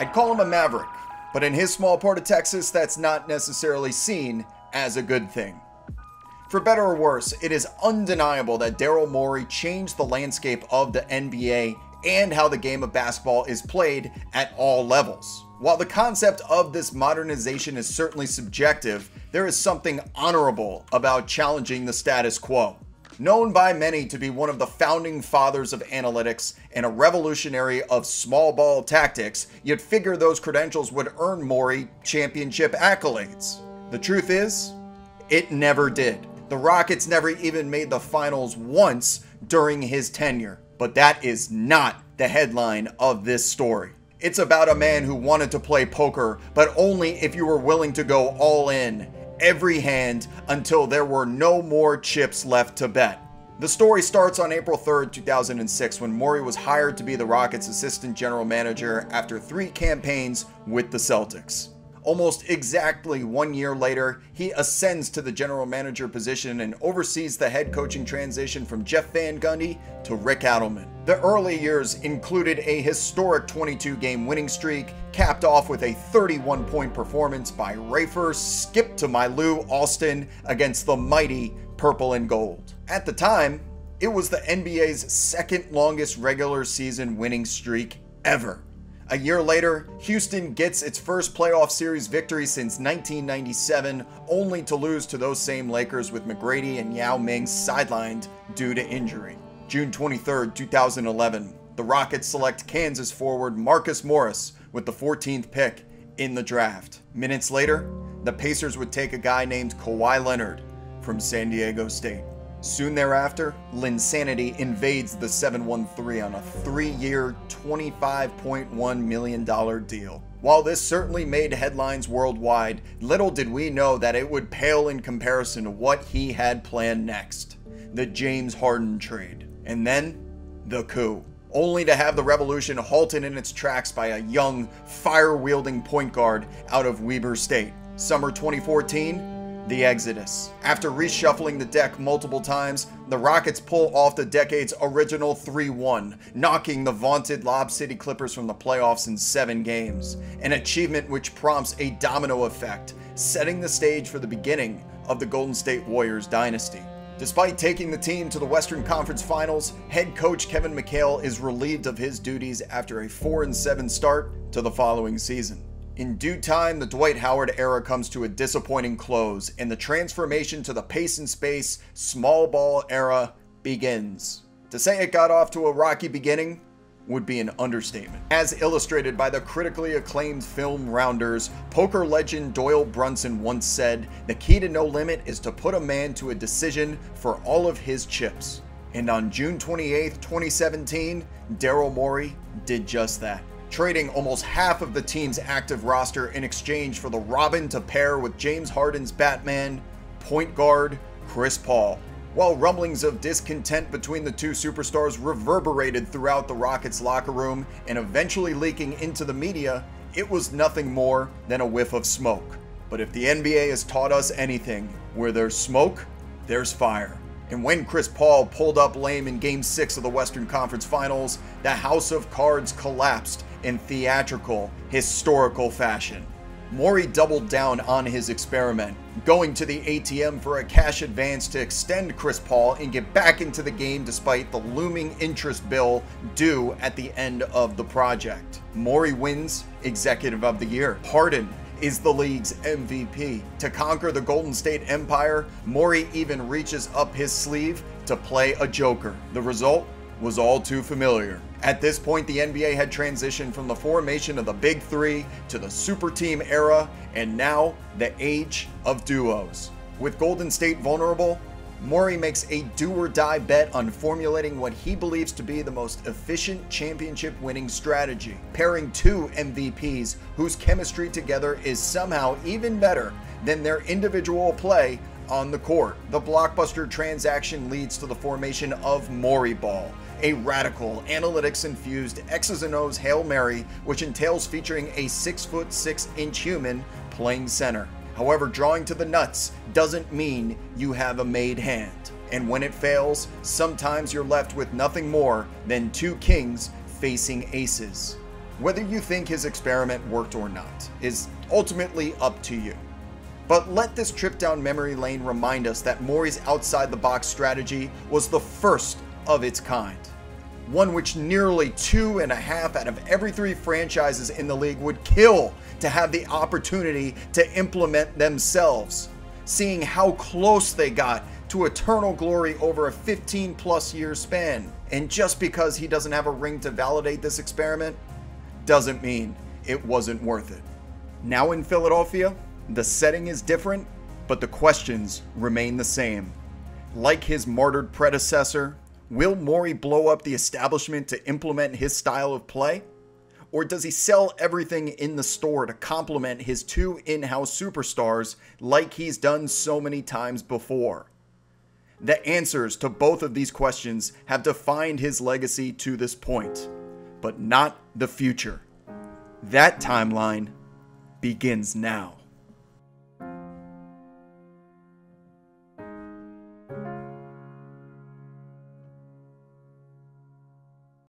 I'd call him a maverick, but in his small part of Texas, that's not necessarily seen as a good thing. For better or worse, it is undeniable that Daryl Morey changed the landscape of the NBA and how the game of basketball is played at all levels. While the concept of this modernization is certainly subjective, there is something honorable about challenging the status quo. Known by many to be one of the founding fathers of analytics and a revolutionary of small ball tactics, you'd figure those credentials would earn Morey championship accolades. The truth is, it never did. The Rockets never even made the finals once during his tenure. But that is not the headline of this story. It's about a man who wanted to play poker, but only if you were willing to go all in, every hand, until there were no more chips left to bet. The story starts on April 3rd, 2006, when Morey was hired to be the Rockets' assistant general manager after three campaigns with the Celtics. Almost exactly one year later, he ascends to the general manager position and oversees the head coaching transition from Jeff Van Gundy to Rick Adelman. The early years included a historic 22 game winning streak, capped off with a 31 point performance by Rafer Skip to my Lou Alston against the mighty Purple and Gold. At the time, it was the NBA's second longest regular season winning streak ever. A year later, Houston gets its first playoff series victory since 1997, only to lose to those same Lakers with McGrady and Yao Ming sidelined due to injury. June 23, 2011, the Rockets select Kansas forward Marcus Morris with the 14th pick in the draft. Minutes later, the Pacers would take a guy named Kawhi Leonard from San Diego State. Soon thereafter, Linsanity invades the 713 on a three year, $25.1 million deal. While this certainly made headlines worldwide, little did we know that it would pale in comparison to what he had planned next the James Harden trade. And then, the coup. Only to have the revolution halted in its tracks by a young, fire wielding point guard out of Weber State. Summer 2014, the Exodus. After reshuffling the deck multiple times, the Rockets pull off the decade's original 3 1, knocking the vaunted Lob City Clippers from the playoffs in seven games. An achievement which prompts a domino effect, setting the stage for the beginning of the Golden State Warriors dynasty. Despite taking the team to the Western Conference Finals, head coach Kevin McHale is relieved of his duties after a 4 7 start to the following season. In due time, the Dwight Howard era comes to a disappointing close, and the transformation to the pace and space small ball era begins. To say it got off to a rocky beginning would be an understatement. As illustrated by the critically acclaimed film Rounders, poker legend Doyle Brunson once said, The key to no limit is to put a man to a decision for all of his chips. And on June 28, 2017, Daryl Morey did just that trading almost half of the team's active roster in exchange for the Robin to pair with James Harden's Batman, point guard Chris Paul. While rumblings of discontent between the two superstars reverberated throughout the Rockets locker room and eventually leaking into the media, it was nothing more than a whiff of smoke. But if the NBA has taught us anything, where there's smoke, there's fire. And when Chris Paul pulled up lame in Game 6 of the Western Conference Finals, the House of Cards collapsed in theatrical, historical fashion. Morey doubled down on his experiment, going to the ATM for a cash advance to extend Chris Paul and get back into the game despite the looming interest bill due at the end of the project. Morey wins Executive of the Year. Harden is the league's MVP. To conquer the Golden State Empire, Morey even reaches up his sleeve to play a Joker. The result was all too familiar. At this point, the NBA had transitioned from the formation of the Big Three to the Super Team era, and now the age of duos. With Golden State vulnerable, Morey makes a do or die bet on formulating what he believes to be the most efficient championship winning strategy, pairing two MVPs whose chemistry together is somehow even better than their individual play on the court. The blockbuster transaction leads to the formation of Morey Ball, a radical, analytics infused X's and O's Hail Mary, which entails featuring a 6 foot 6 inch human playing center. However, drawing to the nuts doesn't mean you have a made hand. And when it fails, sometimes you're left with nothing more than two kings facing aces. Whether you think his experiment worked or not is ultimately up to you. But let this trip down memory lane remind us that Morey's outside the box strategy was the first of its kind. One which nearly two and a half out of every three franchises in the league would kill to have the opportunity to implement themselves. Seeing how close they got to eternal glory over a 15 plus year span. And just because he doesn't have a ring to validate this experiment, doesn't mean it wasn't worth it. Now in Philadelphia, the setting is different, but the questions remain the same. Like his martyred predecessor, will Morey blow up the establishment to implement his style of play? Or does he sell everything in the store to complement his two in house superstars like he's done so many times before? The answers to both of these questions have defined his legacy to this point, but not the future. That timeline begins now.